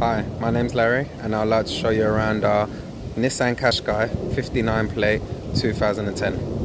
Hi, my name's Larry and I'd like to show you around our Nissan Qashqai 59 plate 2010.